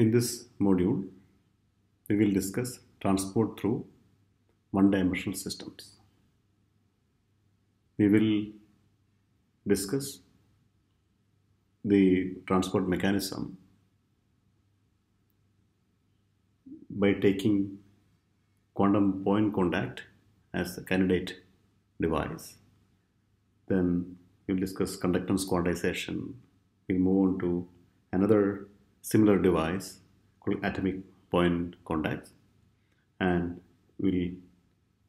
In this module, we will discuss transport through one-dimensional systems. We will discuss the transport mechanism by taking quantum point contact as the candidate device. Then we'll discuss conductance quantization. We'll move on to another similar device called atomic point contacts and we'll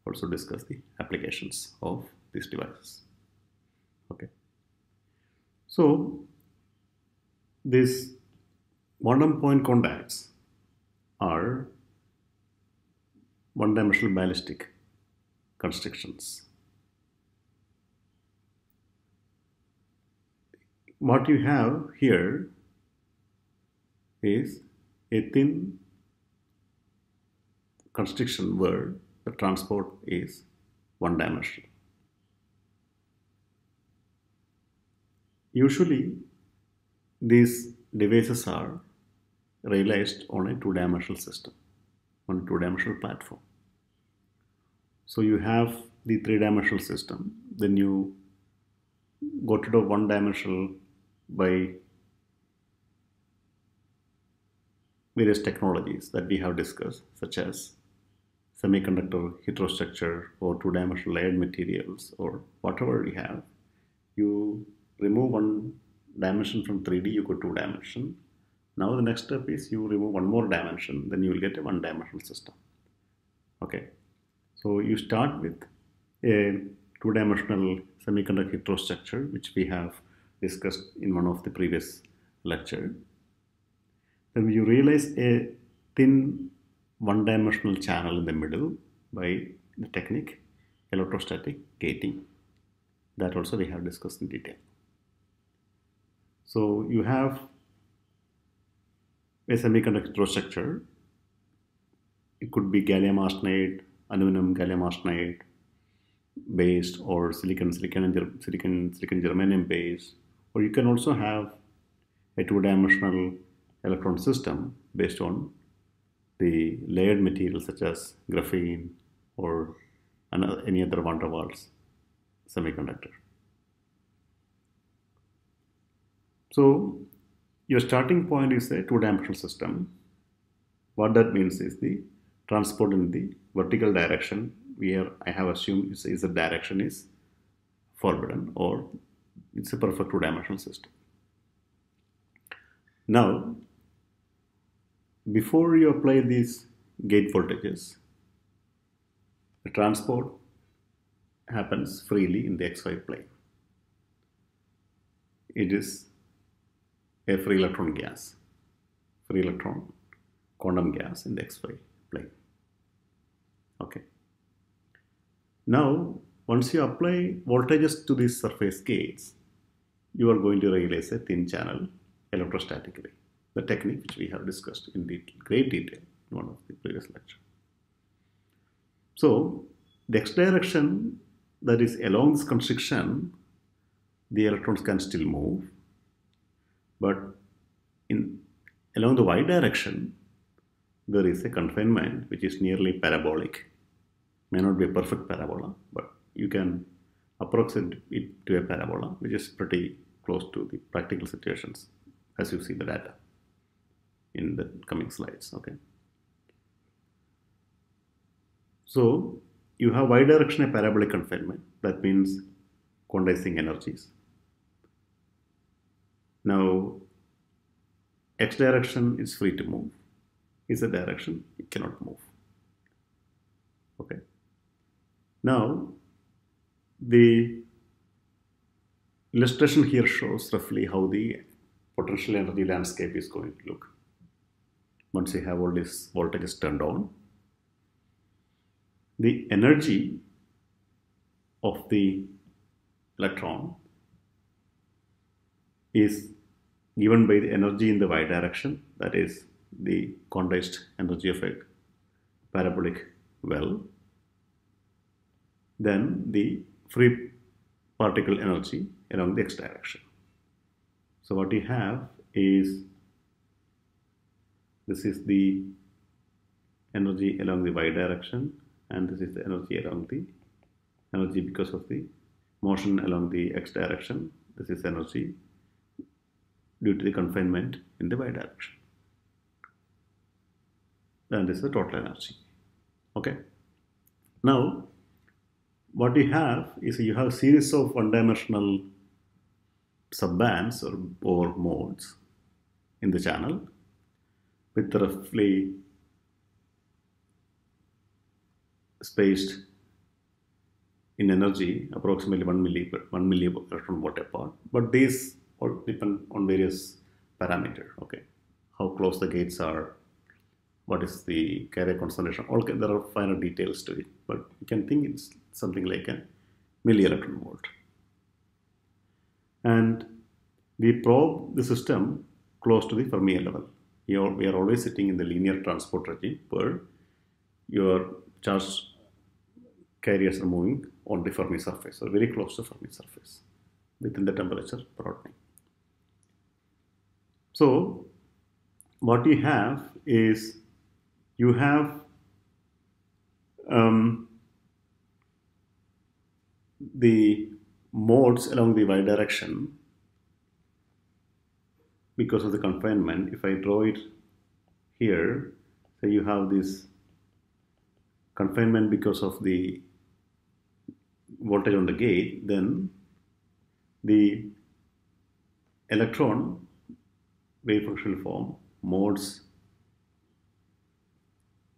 also discuss the applications of these devices. Okay. So these quantum point contacts are one-dimensional ballistic constrictions. What you have here is a thin constriction where the transport is one-dimensional. Usually, these devices are realized on a two-dimensional system, on a two-dimensional platform. So you have the three-dimensional system, then you go to the one-dimensional by various technologies that we have discussed, such as semiconductor heterostructure or two-dimensional layered materials or whatever we have. You remove one dimension from 3D, you go two dimension. Now the next step is you remove one more dimension, then you will get a one dimensional system. Okay, so you start with a two dimensional semiconductor heterostructure, which we have discussed in one of the previous lecture. Then you realize a thin one dimensional channel in the middle by the technique electrostatic gating. That also we have discussed in detail. So you have a semiconductor structure. It could be gallium arsenide, aluminum gallium arsenide based, or silicon, silicon, and silicon, silicon germanium based, or you can also have a two-dimensional electron system based on the layered materials such as graphene or any other van der Waals semiconductor. So your starting point is a two-dimensional system. What that means is the transport in the vertical direction where I have assumed is the direction is forbidden or it's a perfect two-dimensional system. Now, before you apply these gate voltages, the transport happens freely in the xy plane. It is a free electron gas, free electron quantum gas in the xy plane. Okay. Now, once you apply voltages to these surface gates, you are going to realize a thin channel electrostatically. The technique which we have discussed in great detail in one of the previous lecture. So, the x direction that is along this constriction, the electrons can still move but in along the y direction, there is a confinement which is nearly parabolic. May not be a perfect parabola, but you can approximate it to a parabola, which is pretty close to the practical situations as you see the data in the coming slides. Okay. So you have y direction a parabolic confinement. That means quantizing energies. Now, x direction is free to move. Is a direction it cannot move. Okay. Now, the illustration here shows roughly how the potential energy landscape is going to look. Once you have all these voltages turned on, the energy of the electron is given by the energy in the y direction, that is the quantized energy of a parabolic well, then the free particle energy along the x direction. So what you have is this is the energy along the y direction and this is the energy along the energy because of the motion along the x direction. This is energy due to the confinement in the y direction. And this is the total energy. Okay? Now what you have is you have a series of one-dimensional subbands or, or modes in the channel with roughly spaced in energy approximately 1 milli 1 milli electron volt apart but these all depend on various parameter okay? How close the gates are what is the carrier concentration all there are finer details to it but you can think it's something like a milli electron volt. And we probe the system close to the Fermi level. Are, we are always sitting in the linear transport regime where your charge carriers are moving on the Fermi surface or very close to Fermi surface within the temperature broadening. So what you have is you have um, the modes along the y direction because of the confinement, if I draw it here, so you have this confinement because of the voltage on the gate, then the electron wave functional form modes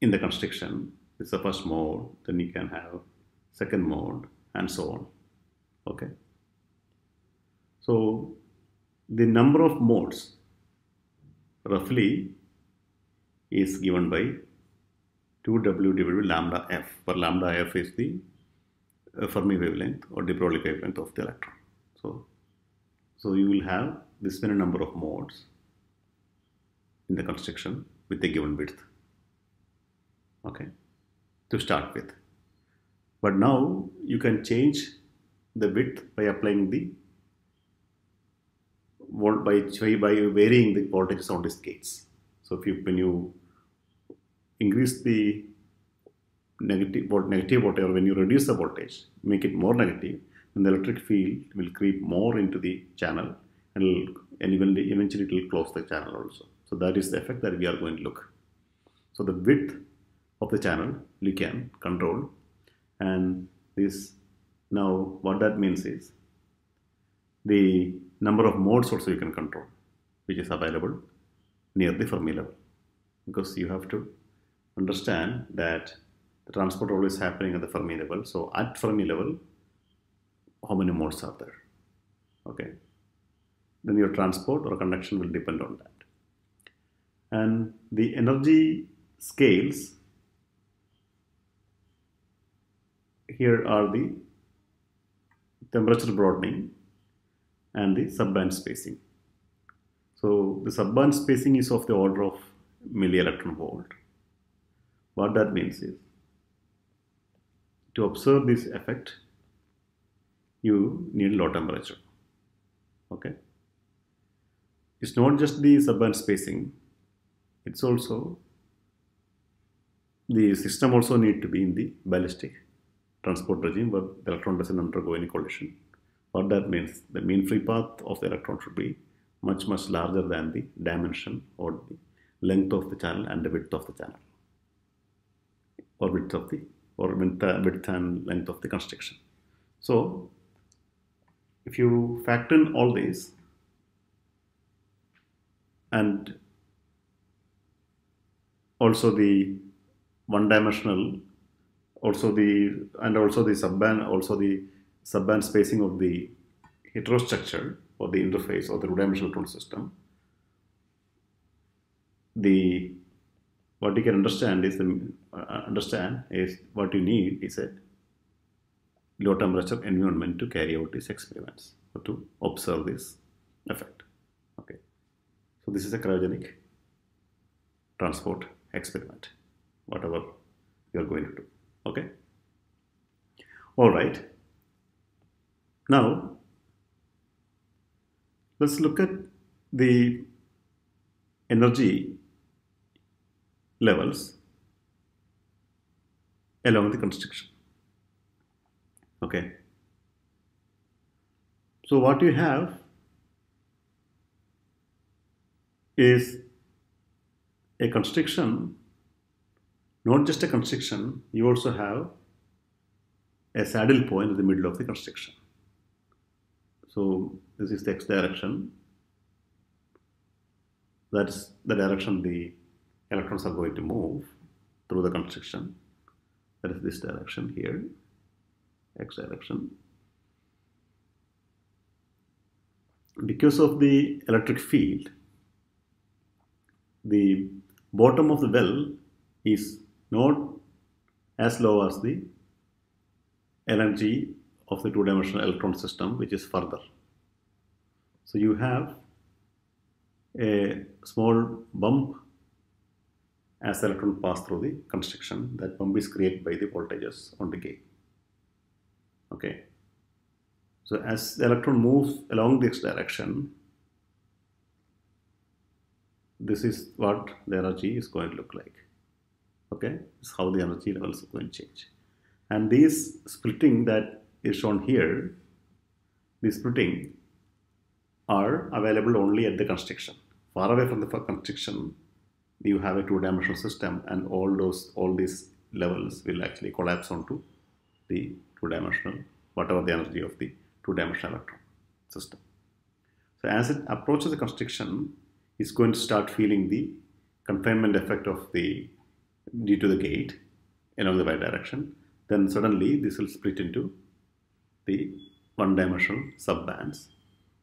in the constriction. It's the first mode, then you can have second mode and so on. Okay. So the number of modes roughly is given by 2w divided by lambda f, where lambda f is the uh, Fermi wavelength or de Broglie wavelength of the electron. So, so you will have this many number of modes in the constriction with a given width. Okay, to start with. But now you can change the width by applying the by, by varying the voltages on these gates. So if you when you increase the negative negative voltage or when you reduce the voltage, make it more negative, then the electric field will creep more into the channel and, and eventually, eventually it will close the channel also. So that is the effect that we are going to look. So the width of the channel you can control and this now what that means is the number of modes also you can control, which is available near the Fermi level. Because you have to understand that the transport always happening at the Fermi level. So at Fermi level, how many modes are there? Okay. Then your transport or conduction will depend on that. And the energy scales here are the temperature broadening and the subband spacing. So the subband spacing is of the order of milli electron volt. What that means is to observe this effect, you need low temperature. Okay. It's not just the subband spacing, it's also the system also need to be in the ballistic transport regime where the electron doesn't undergo any collision. What that means, the mean free path of the electron should be much, much larger than the dimension or the length of the channel and the width of the channel or width of the or width and length of the constriction. So if you factor in all these and also the one dimensional also the and also the subband also the subband spacing of the heterostructure or the interface or the two-dimensional control system, the what you can understand is the uh, understand is what you need is a low temperature environment to carry out these experiments or to observe this effect. Okay, so this is a cryogenic transport experiment, whatever you are going to do. Okay, all right. Now, let's look at the energy levels along the constriction. Okay. So what you have is a constriction, not just a constriction, you also have a saddle point in the middle of the constriction. So this is the x direction. That's the direction the electrons are going to move through the constriction. That is this direction here, x direction. Because of the electric field, the bottom of the well is not as low as the energy of the two-dimensional electron system, which is further. So you have a small bump as the electron pass through the constriction. That bump is created by the voltages on the gate. Okay. So as the electron moves along this direction, this is what the energy is going to look like. Okay, this is how the energy levels are going to change. And this splitting that is shown here, the splitting are available only at the constriction. Far away from the constriction, you have a two-dimensional system and all those all these levels will actually collapse onto the two-dimensional, whatever the energy of the two-dimensional electron system. So as it approaches the constriction, it's going to start feeling the confinement effect of the due to the gate along the y direction. Then suddenly this will split into the one-dimensional subbands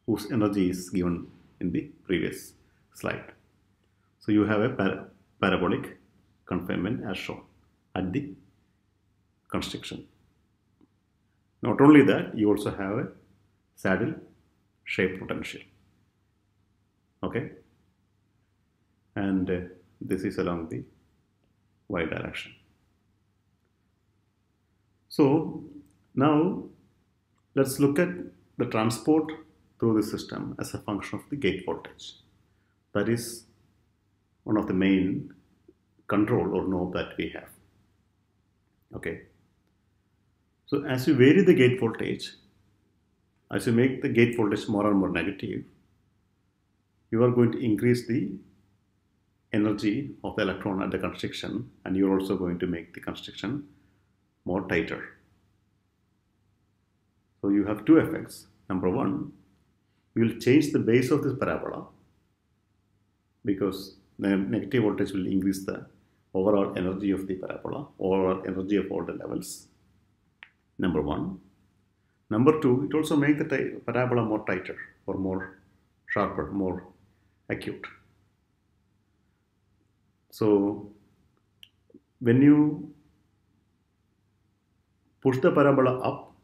whose energy is given in the previous slide. So you have a par parabolic confinement as shown at the constriction. Not only that, you also have a saddle shape potential. Okay, and uh, this is along the y direction. So now let's look at the transport through the system as a function of the gate voltage. That is one of the main control or knob that we have. Okay. So as you vary the gate voltage, as you make the gate voltage more and more negative, you are going to increase the energy of the electron at the constriction and you're also going to make the constriction more tighter. So you have two effects. Number one, you will change the base of this parabola because the negative voltage will increase the overall energy of the parabola or energy of all the levels. Number one. Number two, it also makes the parabola more tighter or more sharper, more acute. So when you push the parabola up,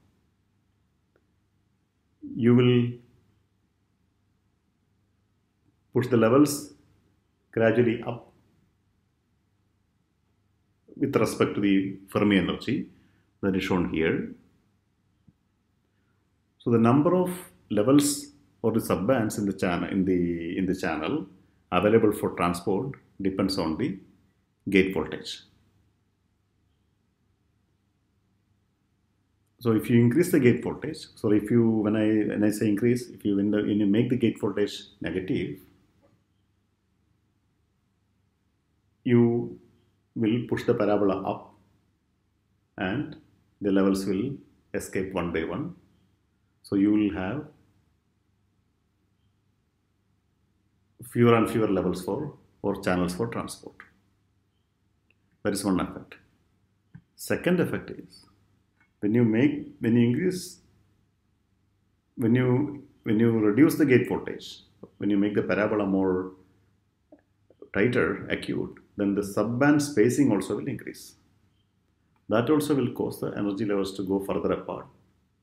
you will push the levels gradually up with respect to the Fermi energy that is shown here. So the number of levels or the subbands in the channel in the in the channel available for transport depends on the gate voltage. So if you increase the gate voltage, so if you, when I, when I say increase, if you, when, the, when you make the gate voltage negative, you will push the parabola up and the levels will escape one by one. So you will have fewer and fewer levels for or channels for transport. That is one effect. Second effect is when you make when you increase when you when you reduce the gate voltage, when you make the parabola more tighter, acute, then the subband spacing also will increase. That also will cause the energy levels to go further apart.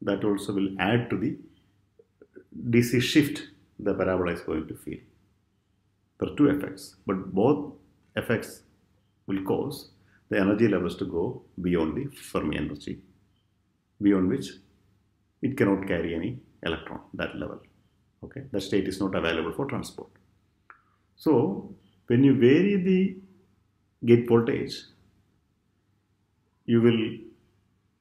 That also will add to the DC shift the parabola is going to feel. There are two effects, but both effects will cause the energy levels to go beyond the Fermi energy, beyond which it cannot carry any electron, that level. Okay, that state is not available for transport. So, when you vary the gate voltage, you will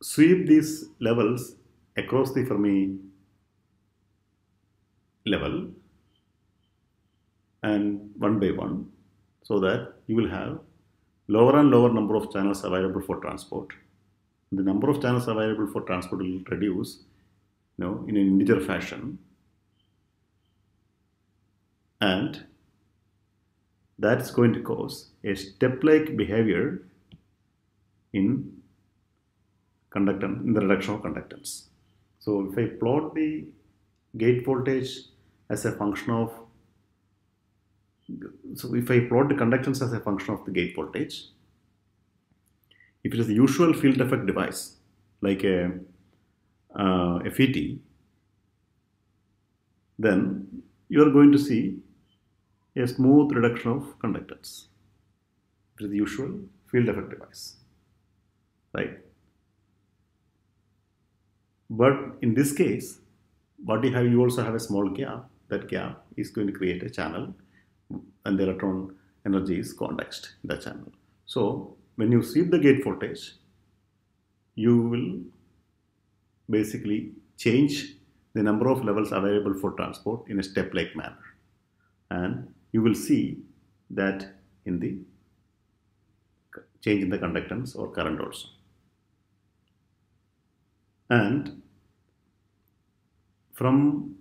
sweep these levels across the Fermi level and one by one so that you will have lower and lower number of channels available for transport. The number of channels available for transport will reduce you know, in an integer fashion and that's going to cause a step-like behavior in conductance in the reduction of conductance. So if I plot the gate voltage as a function of so if I plot the conductance as a function of the gate voltage, if it is the usual field effect device like a, uh, a FET, then you are going to see a smooth reduction of conductance. It is the usual field effect device, right? But in this case, what you have, you also have a small gap. That gap is going to create a channel and the electron energy is condensed in the channel. So when you see the gate voltage, you will basically change the number of levels available for transport in a step-like manner. And you will see that in the change in the conductance or current also. And from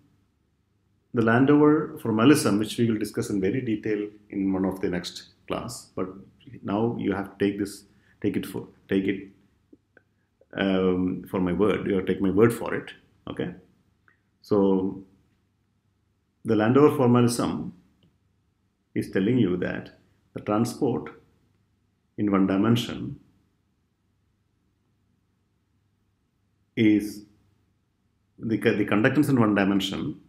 the Landauer formalism, which we will discuss in very detail in one of the next class, but now you have to take this, take it for, take it um, for my word. You have to take my word for it. Okay. So the Landauer formalism is telling you that the transport in one dimension is the, the conductance in one dimension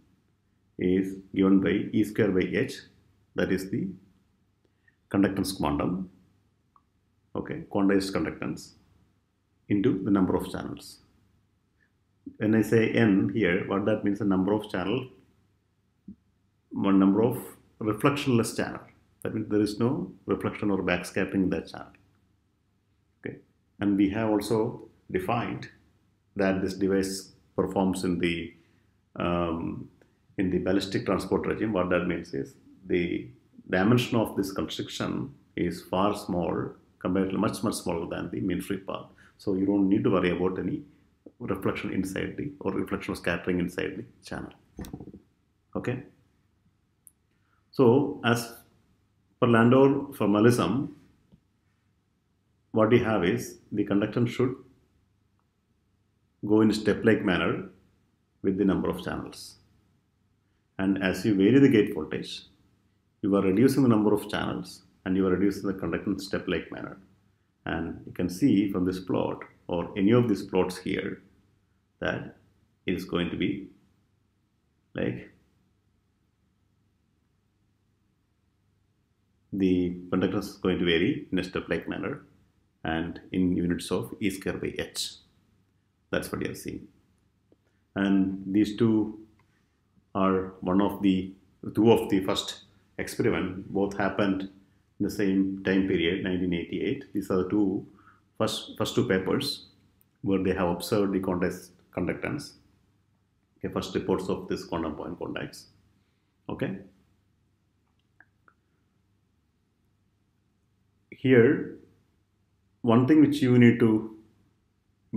is given by E square by H that is the conductance quantum okay quantized conductance into the number of channels when I say n here what that means the number of channel one number of reflectionless channel. That means there is no reflection or backscattering in that channel. Okay, and we have also defined that this device performs in the um, in the ballistic transport regime. What that means is the dimension of this constriction is far small compared to much much smaller than the mean free path. So you don't need to worry about any reflection inside the or reflection scattering inside the channel. Okay. So as per Landauer formalism, what we have is the conductance should go in step-like manner with the number of channels. And as you vary the gate voltage, you are reducing the number of channels and you are reducing the conductance step-like manner. And you can see from this plot or any of these plots here that it is going to be like the conductance is going to vary in a step-like manner and in units of E square by H. That's what you are seeing. And these two are one of the, two of the first experiment, both happened in the same time period, 1988. These are the two first, first two papers where they have observed the conductance. Okay, first reports of this quantum point contacts. Okay. here one thing which you need to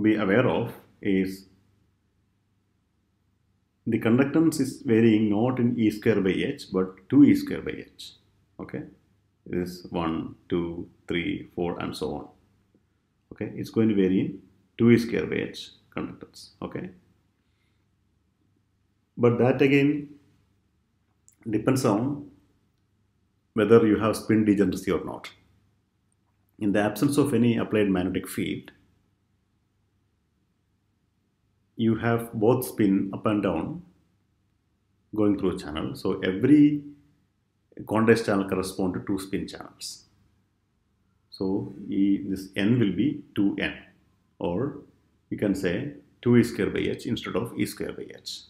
be aware of is the conductance is varying not in e square by h but 2 e square by h. Okay? This 1 2 3 4 and so on. Okay? It's going to vary in 2 e square by h conductance. Okay? But that again depends on whether you have spin degeneracy or not. In the absence of any applied magnetic field, you have both spin up and down going through a channel. So every quantized channel corresponds to two spin channels. So e, this n will be 2n or you can say 2 e square by h instead of e square by h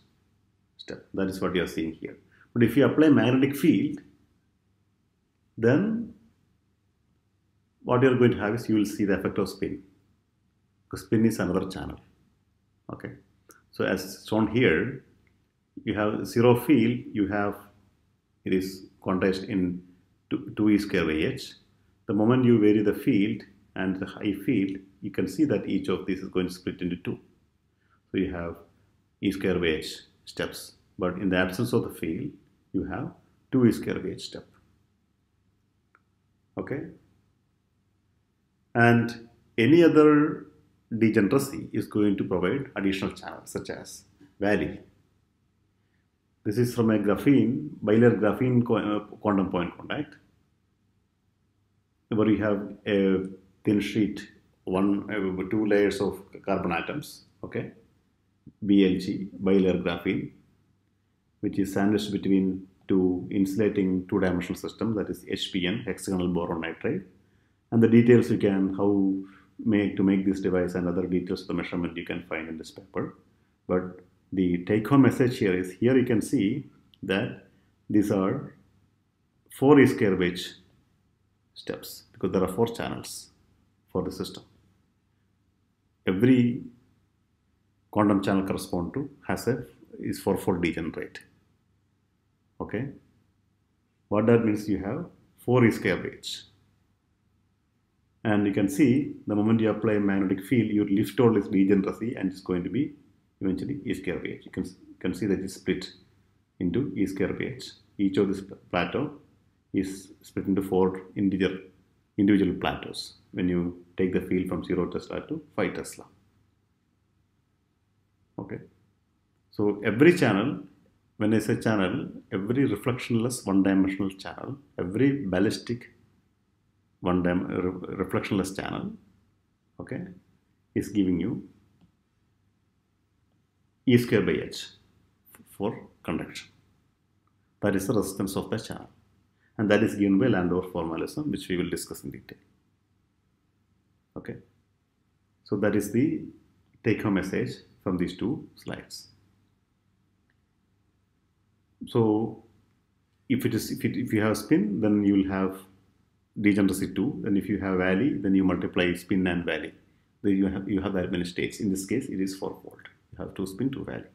step. That is what you are seeing here. But if you apply magnetic field, then what you're going to have is you will see the effect of spin. Because spin is another channel. Okay. So as shown here, you have zero field, you have it is quantized in 2, 2e square by h. The moment you vary the field and the high field, you can see that each of these is going to split into two. So you have e square by h steps. But in the absence of the field, you have 2 e square by h step. Okay. And any other degeneracy is going to provide additional channels such as valley. This is from a graphene, bilayer graphene uh, quantum point contact where you have a thin sheet, one, uh, two layers of carbon atoms, okay, BLG, bilayer graphene, which is sandwiched between two insulating two-dimensional system, that is hBN, hexagonal boron nitride, and the details you can, how make to make this device and other details of the measurement you can find in this paper. But the take-home message here is, here you can see that these are four square steps because there are four channels for the system. Every quantum channel correspond to has a is fourfold degenerate. Okay. What that means you have four wedge. And you can see the moment you apply a magnetic field, you lift all this degeneracy and it's going to be eventually e square wedge. You can, can see that it's split into e square wedge. Each of this plateau is split into four integer individual plateaus when you take the field from 0 Tesla to 5 Tesla. Okay. So every channel, when I say channel, every reflectionless one-dimensional channel, every ballistic one reflectionless channel, okay, is giving you E square by H for conduction. That is the resistance of the channel and that is given by Landauer formalism which we will discuss in detail. Okay. So that is the take home message from these two slides. So if it is if, it, if you have spin then you will have degeneracy 2 and if you have valley then you multiply spin and valley. Then you have you have that many states. In this case it is fourfold you have two spin two valley.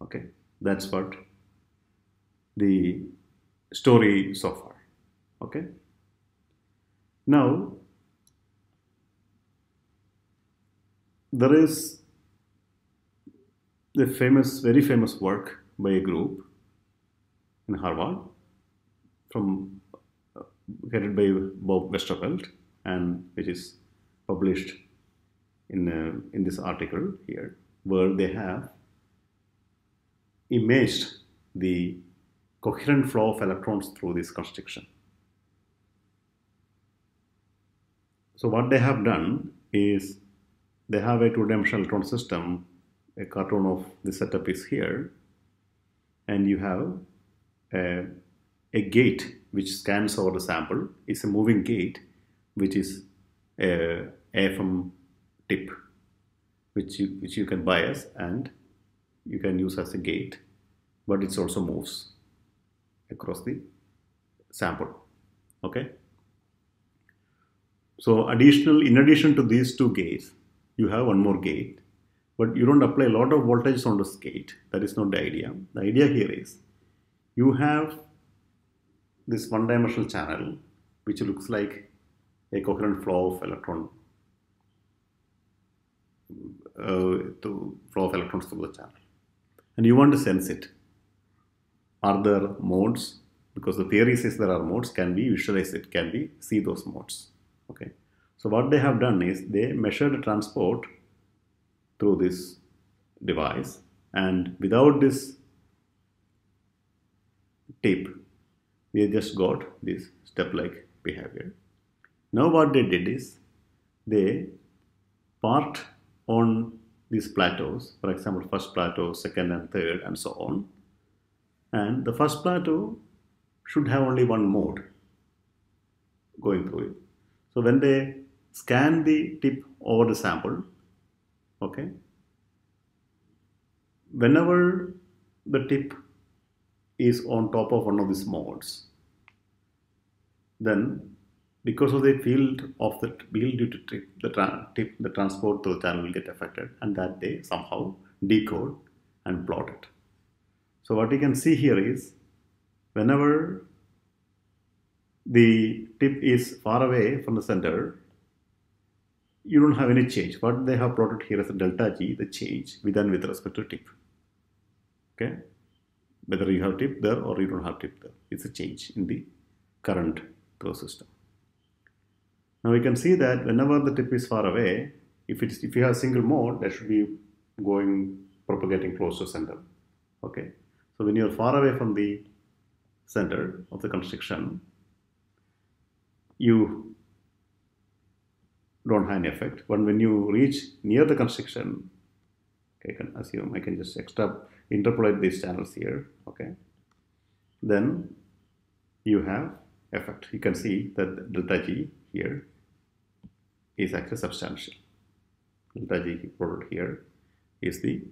Okay? That's what the story so far. Okay. Now, there is the famous, very famous work by a group in Harvard from headed by Bob Westervelt and which is published in, uh, in this article here where they have imaged the coherent flow of electrons through this constriction. So what they have done is they have a two-dimensional electron system. A cartoon of the setup is here. And you have a, a gate which scans over the sample. is a moving gate which is uh, a AFM tip which you, which you can bias and you can use as a gate but it also moves across the sample okay so additional in addition to these two gates you have one more gate but you don't apply a lot of voltage on this gate that is not the idea the idea here is you have this one dimensional channel which looks like a coherent flow of electron uh, to flow of electrons through the channel and you want to sense it are there modes? Because the theory says there are modes, can we visualize it? Can we see those modes? Okay. So what they have done is they measured transport through this device and without this tip, they just got this step-like behavior. Now what they did is they parked on these plateaus, for example, first plateau, second and third and so on, and the first plateau should have only one mode going through it. So when they scan the tip over the sample, okay, whenever the tip is on top of one of these modes, then because of the field of the field due to the, tra tip, the transport through the channel will get affected and that they somehow decode and plot it. So what you can see here is whenever the tip is far away from the center, you don't have any change. What they have plotted here is a delta G, the change with with respect to tip. Okay, whether you have tip there or you don't have tip there, it's a change in the current through system. Now we can see that whenever the tip is far away, if it's if you have a single mode, that should be going propagating close to center. Okay, so when you are far away from the center of the constriction, you don't have any effect. But when you reach near the constriction, I can assume I can just extra interpolate these channels here, okay, then you have effect. You can see that delta G here is actually substantial. Delta G plotted here is the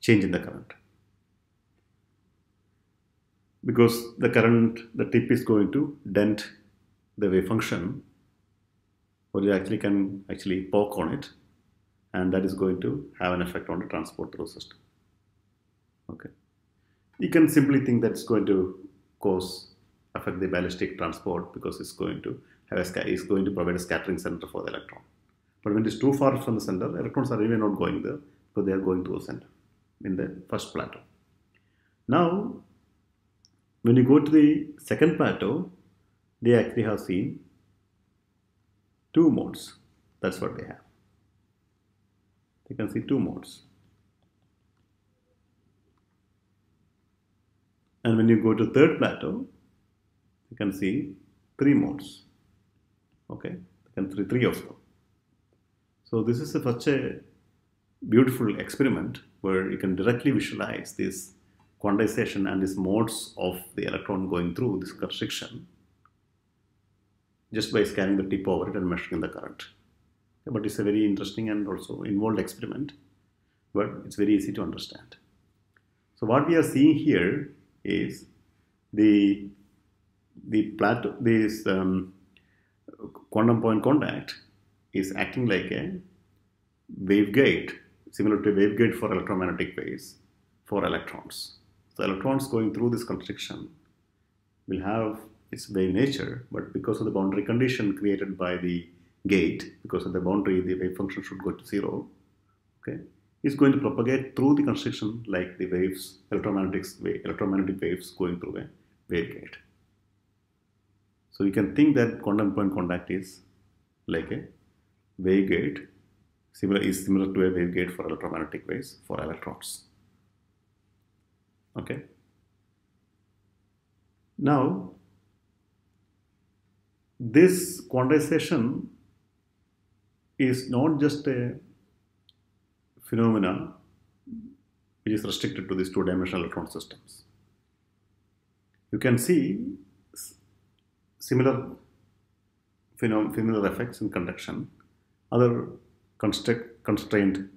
change in the current. Because the current, the tip is going to dent the wave function, or you actually can actually poke on it, and that is going to have an effect on the transport through system. Okay. You can simply think that it's going to cause affect the ballistic transport because it's going to have a is going to provide a scattering center for the electron. But when it is too far from the center, electrons are really not going there because they are going to the center in the first plateau. Now, when you go to the second plateau, they actually have seen two modes. That's what they have. You can see two modes. And when you go to third plateau, you can see three modes. Okay, you can three, three of them. So this is such a beautiful experiment where you can directly visualize this quantization and these modes of the electron going through this constriction just by scanning the tip over it and measuring the current. But it's a very interesting and also involved experiment, but it's very easy to understand. So what we are seeing here is the the plateau this um, quantum point contact is acting like a waveguide, similar to a waveguide for electromagnetic waves for electrons. So electrons going through this constriction will have its wave nature, but because of the boundary condition created by the gate, because at the boundary, the wave function should go to zero. Okay, it's going to propagate through the constriction like the waves, electromagnetic, electromagnetic waves going through a waveguide. So you can think that quantum point contact is like a waveguide, similar is similar to a waveguide for electromagnetic waves for electrons. Okay. Now, this quantization is not just a phenomena which is restricted to these two-dimensional electron systems. You can see similar similar effects in conduction, other constrained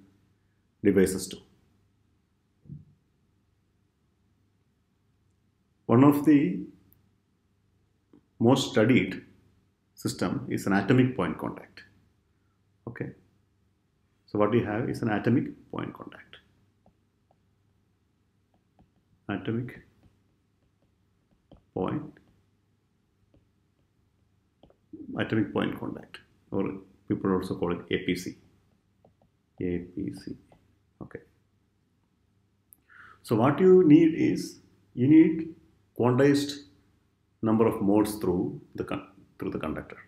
devices too. One of the most studied system is an atomic point contact. Okay. So what we have is an atomic point contact. Atomic point atomic point contact or people also call it APC. APC. Okay. So what you need is you need quantized number of modes through the through the conductor.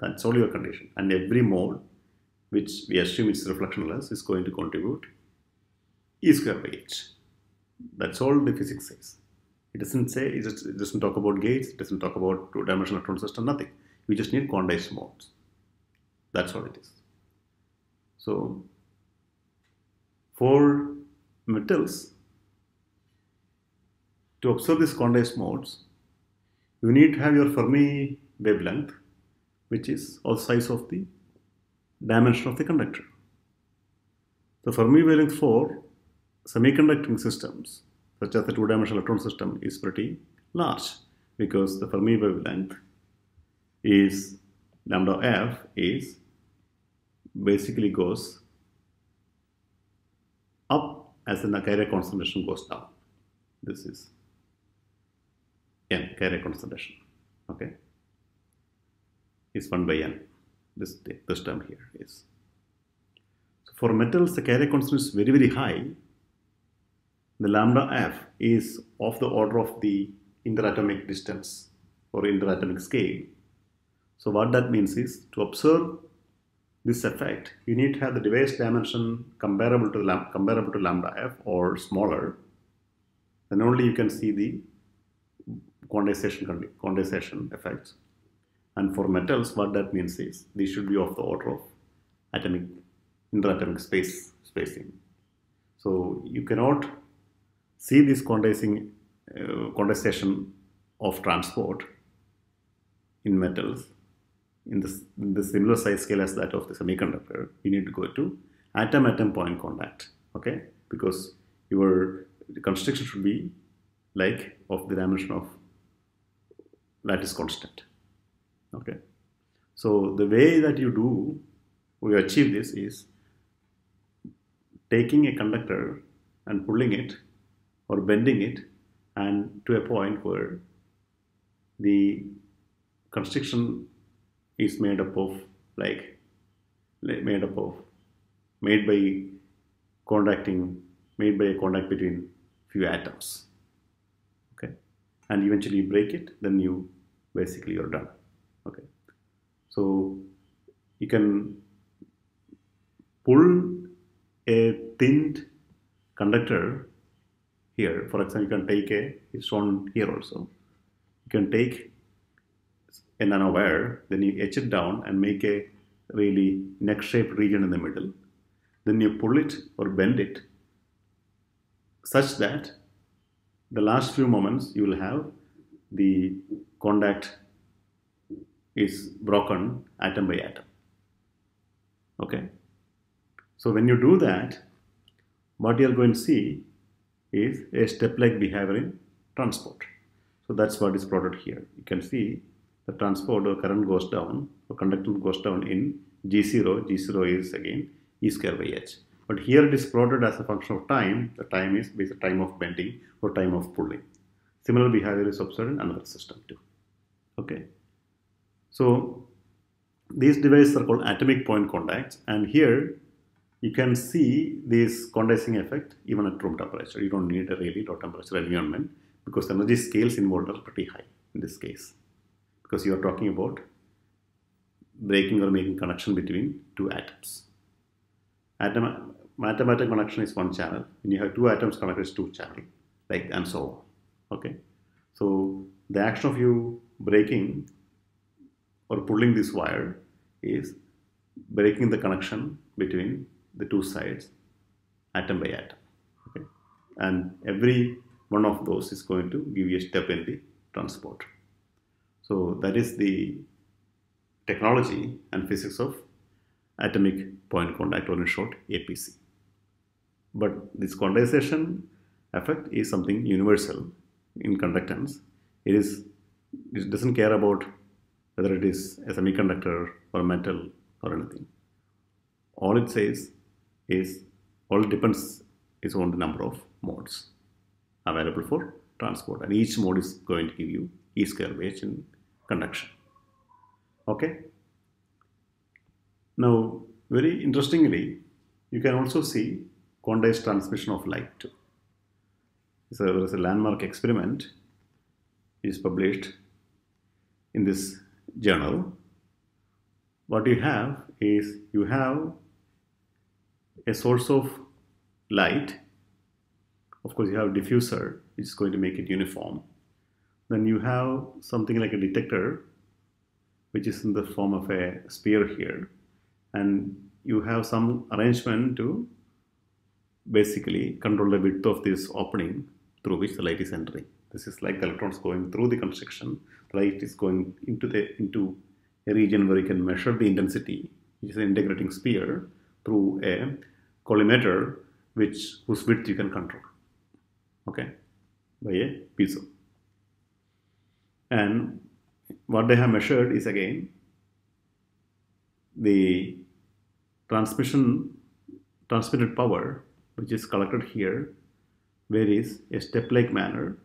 That's all your condition. And every mode, which we assume it's reflectionless, is going to contribute E square by h. That's all the physics says. It doesn't say, it, just, it doesn't talk about gates, it doesn't talk about two-dimensional electron system, nothing. We just need quantized modes. That's all it is. So, for metals, to observe these quantized modes, you need to have your Fermi wavelength, which is also size of the dimension of the conductor. The Fermi wavelength for semiconducting systems, such as the two-dimensional electron system, is pretty large because the Fermi wavelength is lambda f is basically goes up as the carrier concentration goes down. This is n carrier concentration. Okay, is one by n. This this term here is. So for metals, the carrier concentration is very very high. The lambda f is of the order of the interatomic distance or interatomic scale. So what that means is to observe this effect, you need to have the device dimension comparable to lambda, comparable to lambda f or smaller. Then only you can see the quantization quantization effects. And for metals, what that means is these should be of the order of atomic interatomic space spacing. So you cannot see this quantizing uh, quantization of transport in metals in, this, in the similar size scale as that of the semiconductor, you need to go to atom-atom point contact, okay? Because your constriction should be like of the dimension of lattice constant, okay? So the way that you do, we achieve this is taking a conductor and pulling it or bending it and to a point where the constriction is made up of like made up of made by contacting made by a contact between few atoms. Okay. And eventually you break it then you basically you're done okay. So you can pull a thinned conductor here. For example you can take a it's shown here also. You can take a nanowire, then you etch it down and make a really neck-shaped region in the middle. Then you pull it or bend it such that the last few moments you will have the contact is broken atom by atom. Okay. So when you do that, what you are going to see is a step-like behavior in transport. So that's what is plotted here. You can see the transport or current goes down or conductance goes down in G0. G0 is again E square by H. But here it is plotted as a function of time. The time is based time of bending or time of pulling. Similar behavior is observed in another system too. Okay. So these devices are called atomic point contacts and here you can see this condensing effect even at room temperature. You don't need a really low temperature environment because the energy scales involved are pretty high in this case because you are talking about breaking or making connection between two atoms. Atom, mathematical connection is one channel. When you have two atoms connected, it's two channel, like and so on. Okay, so the action of you breaking or pulling this wire is breaking the connection between the two sides, atom by atom. Okay, and every one of those is going to give you a step in the transport. So that is the technology and physics of atomic point contact or in short APC. But this quantization effect is something universal in conductance. It is it doesn't care about whether it is a semiconductor or metal or anything. All it says is all depends is on the number of modes available for transport and each mode is going to give you E square H in conduction. Okay. Now, very interestingly, you can also see quantized transmission of light too. So there is a landmark experiment is published in this journal. What you have is you have a source of light. Of course, you have a diffuser, which is going to make it uniform. Then you have something like a detector, which is in the form of a sphere here. And you have some arrangement to basically control the width of this opening through which the light is entering. This is like electrons going through the constriction. The light is going into the into a region where you can measure the intensity, which is an integrating sphere, through a collimator, which whose width you can control. Okay, by a piezo. And what they have measured is again the transmission transmitted power which is collected here varies a step-like manner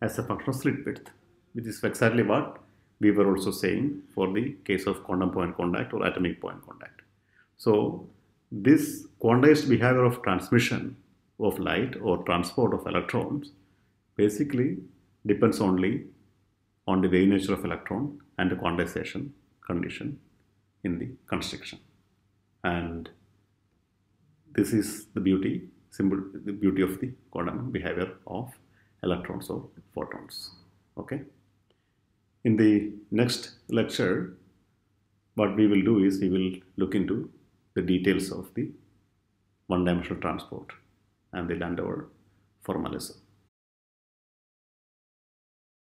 as a function of slit width which is exactly what we were also saying for the case of quantum point contact or atomic point contact. So this quantized behavior of transmission of light or transport of electrons basically depends only on the wave nature of electron and the quantization condition in the constriction. And this is the beauty, symbol, the beauty of the quantum behavior of electrons or photons. Okay. In the next lecture, what we will do is we will look into the details of the one-dimensional transport and the Landauer formalism.